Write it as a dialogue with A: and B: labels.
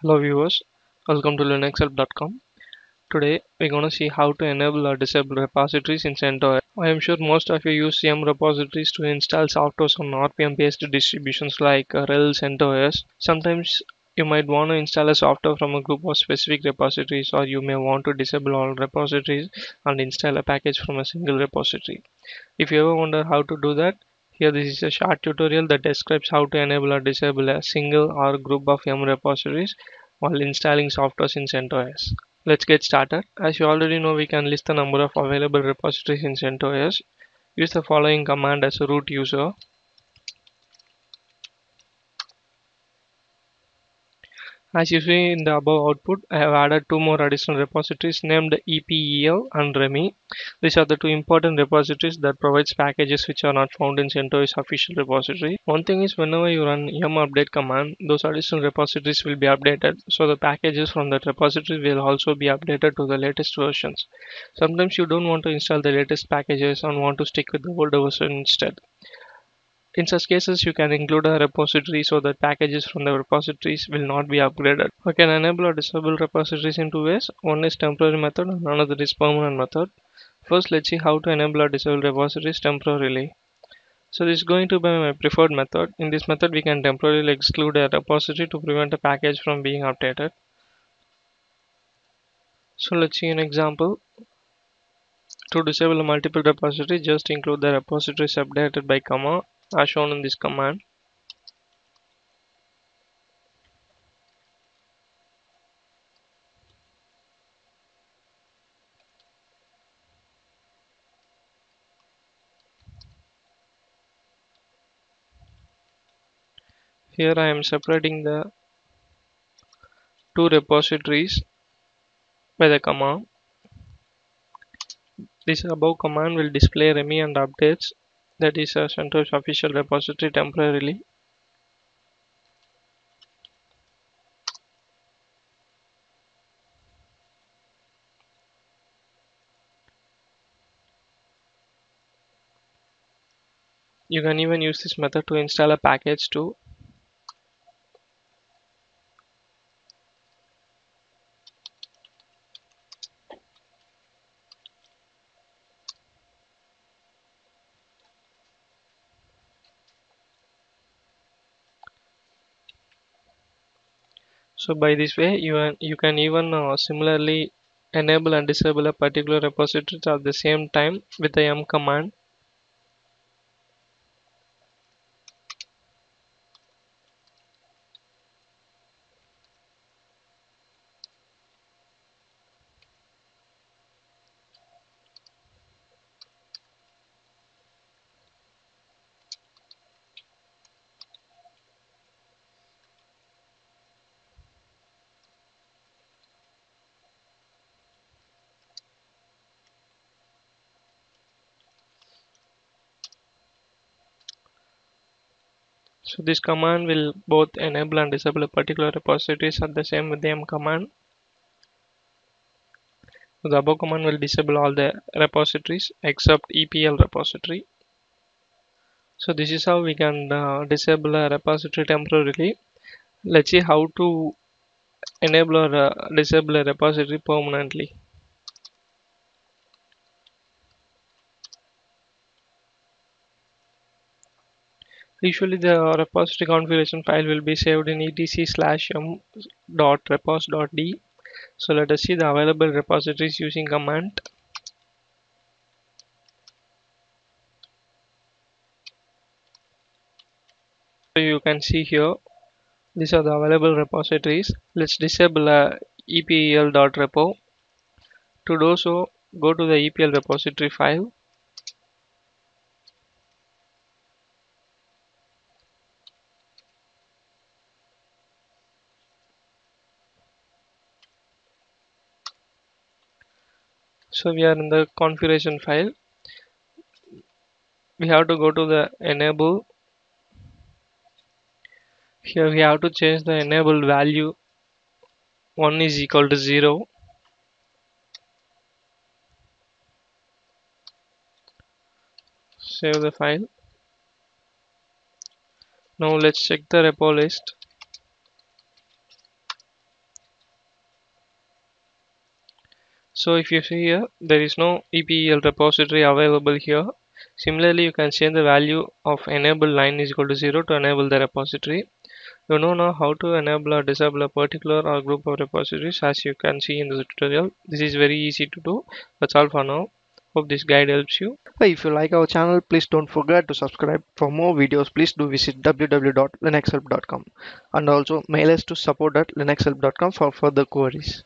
A: Hello viewers, welcome to linuxhelp.com. Today we're going to see how to enable or disable repositories in CentOS. I am sure most of you use YUM repositories to install softwares on RPM based distributions like uh, RHEL CentOS. Sometimes you might want to install a software from a group of specific repositories or you may want to disable all repositories and install a package from a single repository. If you ever wonder how to do that, here this is a short tutorial that describes how to enable or disable a single or group of YUM repositories while installing software in CentOS. Let's get started. As you already know, we can list the number of available repositories in CentOS. Use the following command as a root user As you see in the above output, I have added two more additional repositories named EPEL and REMI. These are the two important repositories that provides packages which are not found in CentOS official repository. One thing is whenever you run yum update command, those additional repositories will be updated. So the packages from that repository will also be updated to the latest versions. Sometimes you don't want to install the latest packages and want to stick with the older version instead. In such cases, you can include a repository so that packages from the repositories will not be upgraded. We can enable or disable repositories in two ways. One is temporary method and another is permanent method. First, let's see how to enable or disable repositories temporarily. So this is going to be my preferred method. In this method, we can temporarily exclude a repository to prevent a package from being updated. So let's see an example. To disable a multiple repository, just include the repositories updated by comma as shown in this command. Here I am separating the two repositories by the comma. This above command will display REMI and updates that is a CentOS official repository temporarily. You can even use this method to install a package too. So by this way, you, you can even uh, similarly enable and disable a particular repository at the same time with the yum command. So this command will both enable and disable a particular repositories at the same yum command. So the above command will disable all the repositories except EPEL repository. So this is how we can uh, disable a repository temporarily. Let's see how to enable or uh, disable a repository permanently. Usually the repository configuration file will be saved in etc slash yum dot repos dot d. So let us see the available repositories using command. So you can see here these are the available repositories. Let's disable uh, a epel.repo. To do so, go to the EPEL repository file so we are in the configuration file. We have to go to the enable. Here we have to change the enabled value. 1 is equal to 0 save the file. Now let's check the repo list so if you see here there is no EPEL repository available here. Similarly you can change the value of enable line is equal to 0 to enable the repository. You know now how to enable or disable a particular or group of repositories as you can see in the tutorial. This is very easy to do. That's all for now. Hope this guide helps you.
B: If you like our channel please don't forget to subscribe. For more videos please do visit www.linuxhelp.com and also mail us to support at linuxhelp.com for further queries